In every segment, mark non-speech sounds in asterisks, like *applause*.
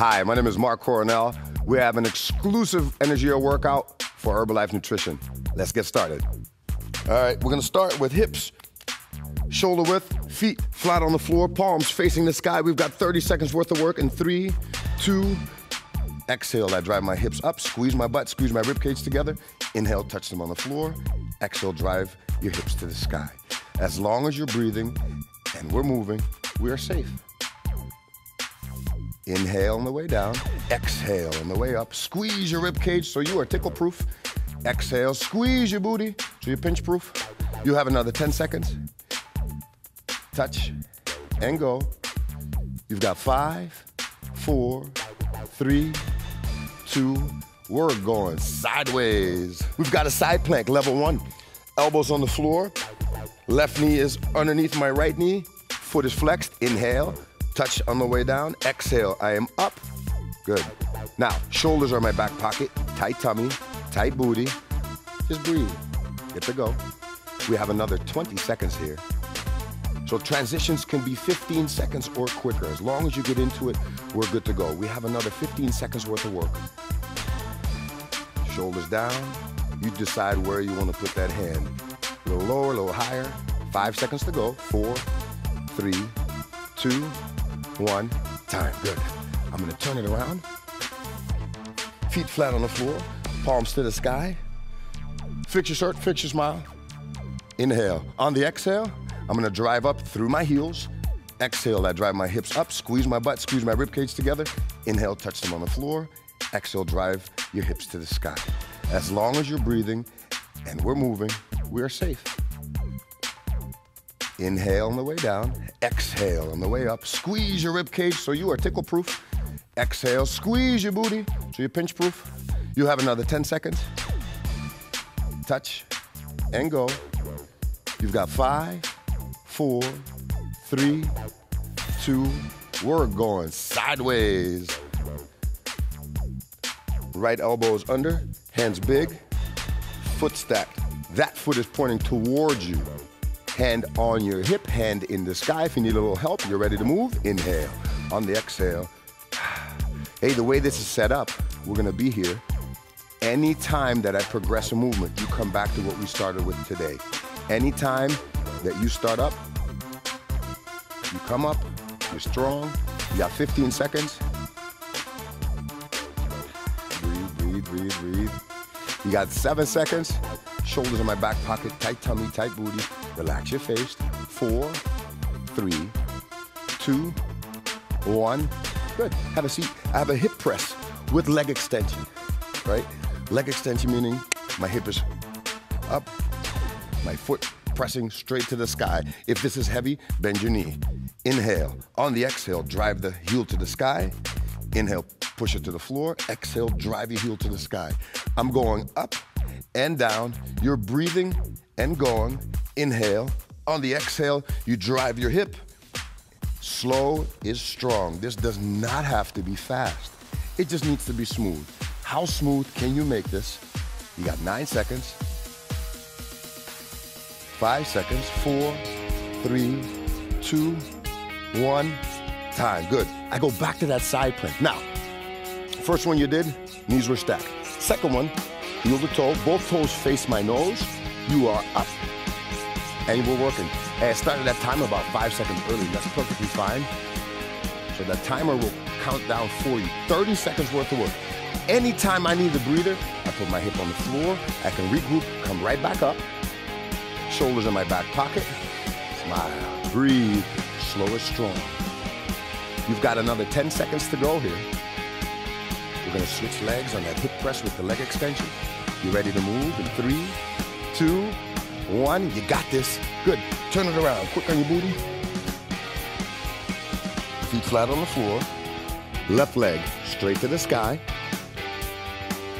Hi, my name is Mark Coronel. We have an exclusive Energia workout for Herbalife Nutrition. Let's get started. All right, we're gonna start with hips, shoulder width, feet flat on the floor, palms facing the sky. We've got 30 seconds worth of work in three, two, exhale. I drive my hips up, squeeze my butt, squeeze my rib cage together. Inhale, touch them on the floor. Exhale, drive your hips to the sky. As long as you're breathing and we're moving, we are safe. Inhale on the way down. Exhale on the way up. Squeeze your rib cage so you are tickle proof. Exhale, squeeze your booty so you're pinch proof. You have another 10 seconds. Touch and go. You've got five, four, three, two, we're going sideways. We've got a side plank, level one. Elbows on the floor. Left knee is underneath my right knee. Foot is flexed. Inhale. Touch on the way down. Exhale. I am up. Good. Now, shoulders are my back pocket. Tight tummy. Tight booty. Just breathe. Get to go. We have another 20 seconds here. So transitions can be 15 seconds or quicker. As long as you get into it, we're good to go. We have another 15 seconds worth of work. Shoulders down. You decide where you want to put that hand. A little lower, a little higher. Five seconds to go. Four, three, two, one. Time. Good. I'm to turn it around. Feet flat on the floor. Palms to the sky. Fix your shirt, fix your smile. Inhale. On the exhale, I'm gonna drive up through my heels. Exhale, I drive my hips up, squeeze my butt, squeeze my rib cage together. Inhale, touch them on the floor. Exhale, drive your hips to the sky. As long as you're breathing and we're moving, we are safe. Inhale on the way down. Exhale on the way up. Squeeze your rib cage so you are tickle proof. Exhale, squeeze your booty so you're pinch proof. You have another 10 seconds. Touch and go. You've got five, four, three, two, we're going sideways. Right elbow is under, hands big, foot stacked. That foot is pointing towards you. Hand on your hip, hand in the sky. If you need a little help, you're ready to move. Inhale. On the exhale. *sighs* Hey, the way this is set up, we're gonna be here. Anytime that I progress a movement, you come back to what we started with today. Anytime that you start up, you come up, you're strong, you got 15 seconds. Breathe, breathe, breathe, breathe. You got seven seconds. Shoulders in my back pocket, tight tummy, tight booty. Relax your face. Four, three, two, one. Good. Have a seat. I have a hip press with leg extension, right? Leg extension meaning my hip is up, my foot pressing straight to the sky. If this is heavy, bend your knee. Inhale. On the exhale, drive the heel to the sky. Inhale, push it to the floor. Exhale, drive your heel to the sky. I'm going up and down. You're breathing and going. Inhale. On the exhale, you drive your hip. Slow is strong. This does not have to be fast. It just needs to be smooth. How smooth can you make this? You got nine seconds. Five seconds. Four, three, two, one. Time. Good. I go back to that side plank. Now, first one you did, knees were stacked. Second one, heel to toe, both toes face my nose. You are up, and we're working. And I started that timer about five seconds early. That's perfectly fine. So that timer will count down for you. 30 seconds worth of work. Anytime I need a breather, I put my hip on the floor. I can regroup, come right back up. Shoulders in my back pocket. Smile. Breathe. Slow and strong. You've got another 10 seconds to go here. We're gonna switch legs on that hip press with the leg extension. You ready to move in three, two, one. You got this. Good. Turn it around. Quick on your booty. Feet flat on the floor. Left leg straight to the sky.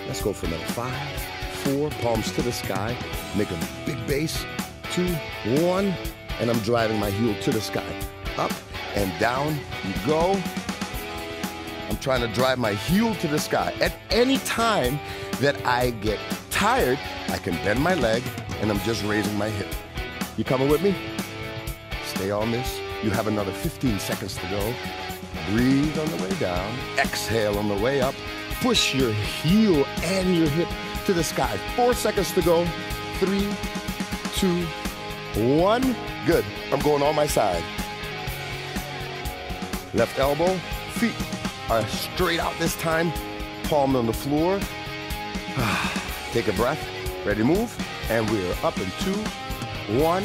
Let's go for another five, four, palms to the sky. Make a big base. Two, one. And I'm driving my heel to the sky. Up and down you go. I'm trying to drive my heel to the sky. At any time that I get tired, I can bend my leg and I'm just raising my hip. You coming with me? Stay on this. You have another 15 seconds to go. Breathe on the way down. Exhale on the way up. Push your heel and your hip to the sky. Four seconds to go. Three, two, one. Good. I'm going on my side. Left elbow, feet are straight out this time. Palm on the floor. *sighs* Take a breath. Ready to move. And we're up in two, one.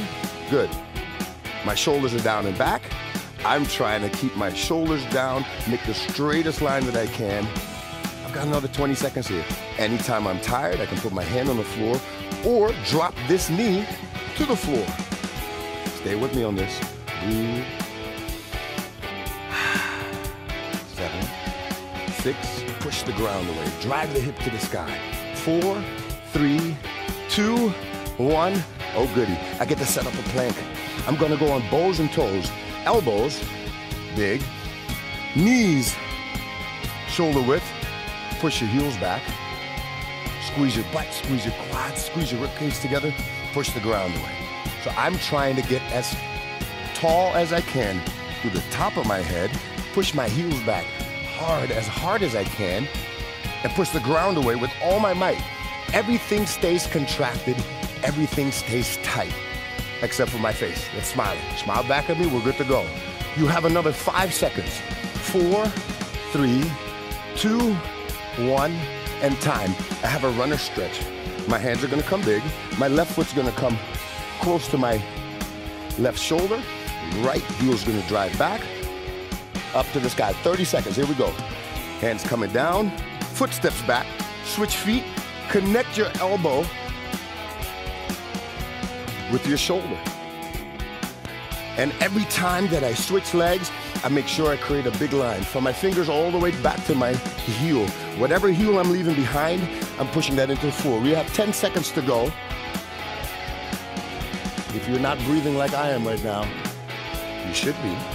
Good. My shoulders are down and back. I'm trying to keep my shoulders down, make the straightest line that I can. I've got another 20 seconds here. Anytime I'm tired, I can put my hand on the floor or drop this knee to the floor. Stay with me on this. Breathe. *sighs* Seven, six, the ground away. Drive the hip to the sky. Four, three, two, one. Oh goody, I get to set up a plank. I'm gonna go on bows and toes. Elbows, big. Knees, shoulder width. Push your heels back. Squeeze your butt, squeeze your quads, squeeze your ribcage together. Push the ground away. So I'm trying to get as tall as I can to the top of my head, push my heels back hard, as hard as I can, and push the ground away with all my might. Everything stays contracted, everything stays tight, except for my face. It's smiling. Smile back at me, we're good to go. You have another five seconds. Four, three, two, one, and time. I have a runner stretch. My hands are gonna come big. My left foot's gonna come close to my left shoulder. Right heel's gonna drive back. Up to the sky. 30 seconds. Here we go. Hands coming down. Footsteps back. Switch feet. Connect your elbow with your shoulder. And every time that I switch legs, I make sure I create a big line from my fingers all the way back to my heel. Whatever heel I'm leaving behind, I'm pushing that into the floor. We have 10 seconds to go. If you're not breathing like I am right now, you should be.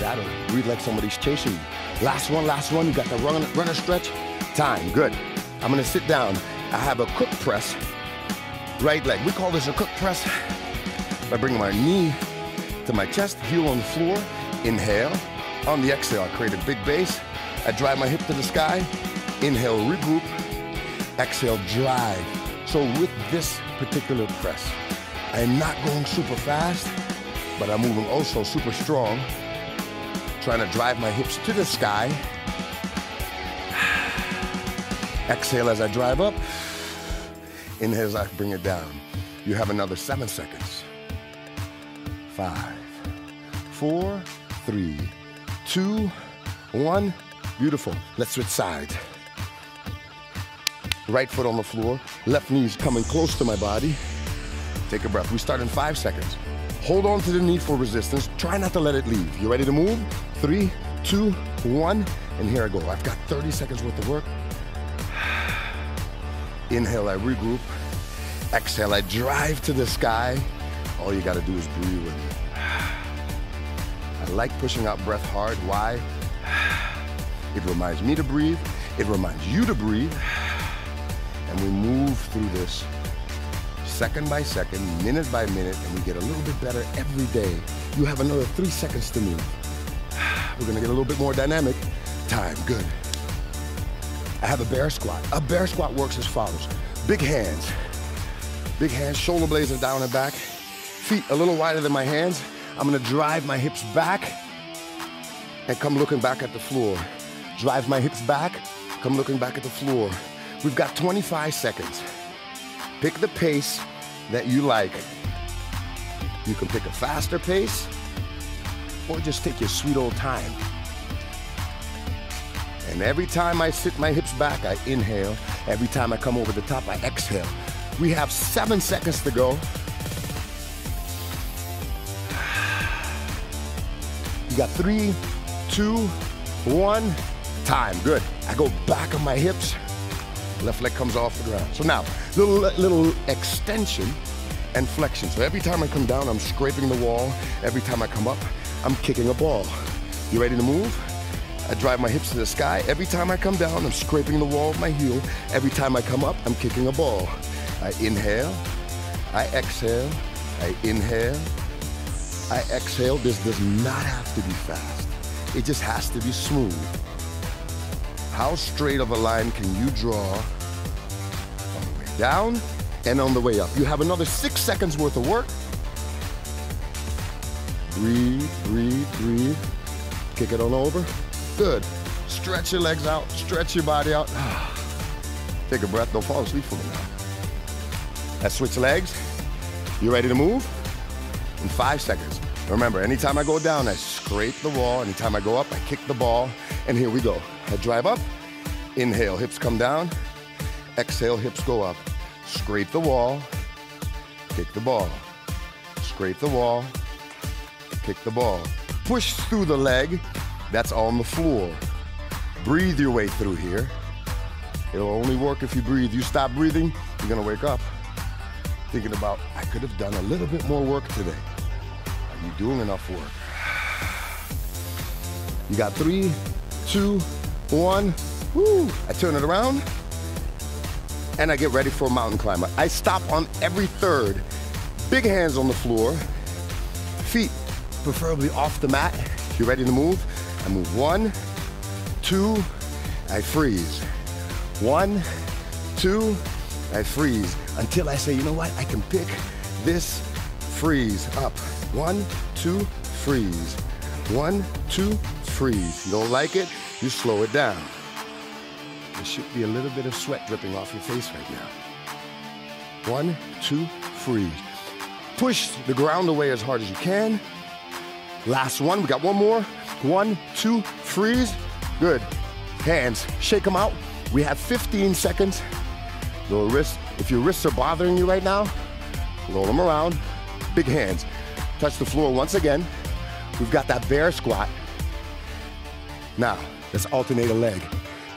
Gotta breathe like somebody's chasing you. Last one, last one. You got the run, runner stretch. Time, good. I'm gonna sit down. I have a cook press, right leg. We call this a cook press by bringing my knee to my chest, heel on the floor. Inhale. On the exhale, I create a big base. I drive my hip to the sky. Inhale, regroup. Exhale, drive. So with this particular press, I'm not going super fast, but I'm moving also super strong, trying to drive my hips to the sky. Exhale as I drive up. Inhale as I bring it down. You have another seven seconds. Five, four, three, two, one. Beautiful. Let's switch sides. Right foot on the floor, left knee's coming close to my body. Take a breath. We start in five seconds. Hold on to the knee for resistance. Try not to let it leave. You ready to move? Three, two, one, and here I go. I've got 30 seconds worth of work. Inhale, I regroup. Exhale, I drive to the sky. All you gotta do is breathe with me. I like pushing out breath hard. Why? It reminds me to breathe. It reminds you to breathe. And we move through this second by second, minute by minute, and we get a little bit better every day. You have another three seconds to move. We're gonna get a little bit more dynamic. Time, good. I have a bear squat. A bear squat works as follows. Big hands. Big hands, shoulder blades are down and back. Feet a little wider than my hands. I'm gonna drive my hips back and come looking back at the floor. Drive my hips back, come looking back at the floor. We've got 25 seconds. Pick the pace that you like. You can pick a faster pace or just take your sweet old time. And every time I sit my hips back, I inhale. Every time I come over the top, I exhale. We have seven seconds to go. *sighs* You got three, two, one, time. Good. I go back on my hips. Left leg comes off the ground. So now, little little extension and flexion. So every time I come down, I'm scraping the wall. Every time I come up, I'm kicking a ball. You ready to move? I drive my hips to the sky. Every time I come down, I'm scraping the wall with my heel. Every time I come up, I'm kicking a ball. I inhale, I exhale, I inhale, I exhale. This does not have to be fast. It just has to be smooth. How straight of a line can you draw on the way down and on the way up? You have another six seconds worth of work. Breathe, breathe, breathe. Kick it on over. Good. Stretch your legs out, stretch your body out. *sighs* Take a breath, don't fall asleep for me now. Let's switch legs. You ready to move? In five seconds. Remember, anytime I go down, I scrape the wall. Anytime I go up, I kick the ball. And here we go. I drive up, inhale, hips come down. Exhale, hips go up. Scrape the wall, kick the ball. Scrape the wall, kick the ball. Push through the leg that's on the floor. Breathe your way through here. It'll only work if you breathe. You stop breathing, you're gonna wake up thinking about, I could have done a little bit more work today. Are you doing enough work? You got three, two, one. Woo! I turn it around and I get ready for a mountain climber. I stop on every third. Big hands on the floor, feet preferably off the mat. You ready to move? I move one, two, I freeze. One, two, I freeze until I say, you know what? I can pick this freeze up. One, two, freeze. One, two, freeze. You don't like it? You slow it down. There should be a little bit of sweat dripping off your face right now. One, two, freeze. Push the ground away as hard as you can. Last one, we got one more. One, two, freeze. Good. Hands, shake them out. We have 15 seconds. Your wrists, if your wrists are bothering you right now, roll them around. Big hands. Touch the floor once again. We've got that bear squat. Now, let's alternate a leg.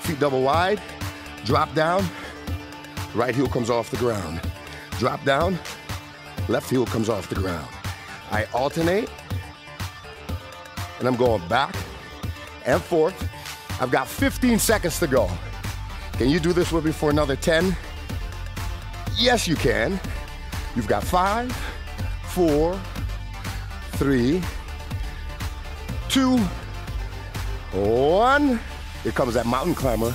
Feet double wide, drop down, right heel comes off the ground. Drop down, left heel comes off the ground. I alternate, and I'm going back and forth. I've got 15 seconds to go. Can you do this with me for another 10? Yes, you can. You've got five, four, three, two, one. Here comes that mountain climber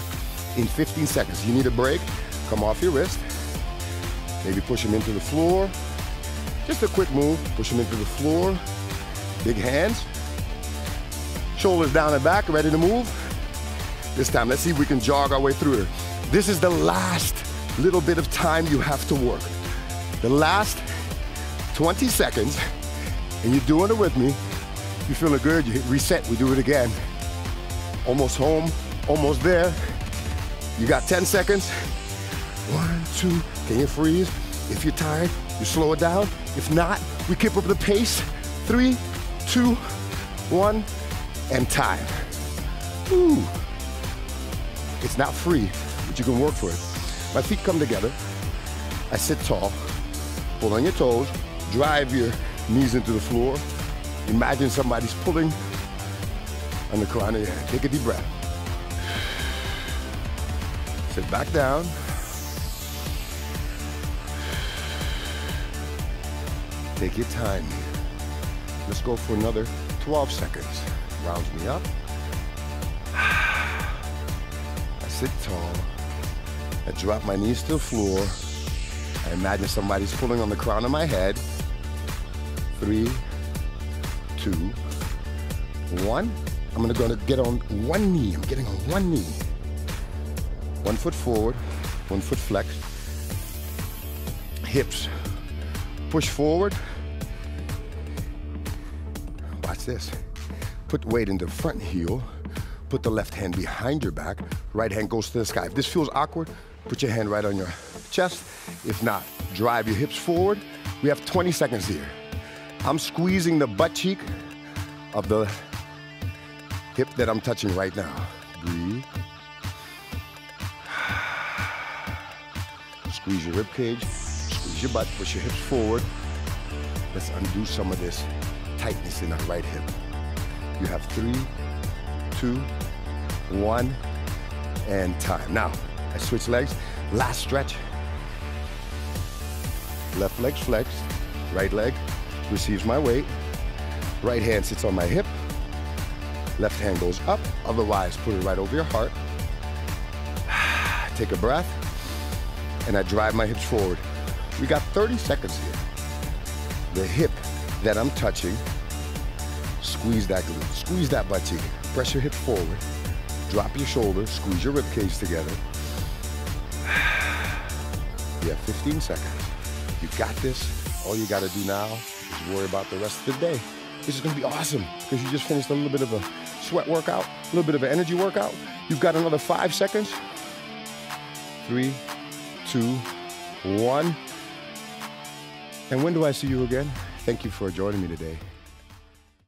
in 15 seconds. You need a break. Come off your wrist. Maybe push him into the floor. Just a quick move. Push him into the floor. Big hands. Shoulders down and back, ready to move. This time, let's see if we can jog our way through. This is the last little bit of time you have to work. The last 20 seconds, and you're doing it with me. You're feeling good, you hit reset, we do it again. Almost home, almost there. You got 10 seconds. One, two, can you freeze? If you're tired, you slow it down. If not, we keep up the pace. Three, two, one, and time. Ooh. It's not free, but you can work for it. My feet come together. I sit tall. Pull on your toes. Drive your knees into the floor. Imagine somebody's pulling on the crown of your head. Take a deep breath. Sit back down. Take your time. Let's go for another 12 seconds. Rounds me up. *sighs* I sit tall. I drop my knees to the floor. I imagine somebody's pulling on the crown of my head. Three, two, one. I'm gonna, gonna get on one knee. I'm getting on one knee. One foot forward, one foot flex. Hips push forward. Watch this. Put weight in the front heel. Put the left hand behind your back. Right hand goes to the sky. If this feels awkward, put your hand right on your chest. If not, drive your hips forward. We have 20 seconds here. I'm squeezing the butt cheek of the hip that I'm touching right now. Breathe. Squeeze your rib cage, squeeze your butt, push your hips forward. Let's undo some of this tightness in our right hip. You have three, two, one, and time. Now, I switch legs. Last stretch. Left leg's flexed. Right leg receives my weight. Right hand sits on my hip. Left hand goes up, otherwise put it right over your heart. *sighs* Take a breath, and I drive my hips forward. We got 30 seconds here. The hip that I'm touching, squeeze that glute, squeeze that butt cheek, press your hip forward, drop your shoulder. squeeze your rib cage together. *sighs* You have 15 seconds. You got this. All you got to do now is worry about the rest of the day. This is going to be awesome because you just finished a little bit of a sweat workout, a little bit of an energy workout. You've got another five seconds. Three, two, one. And when do I see you again? Thank you for joining me today.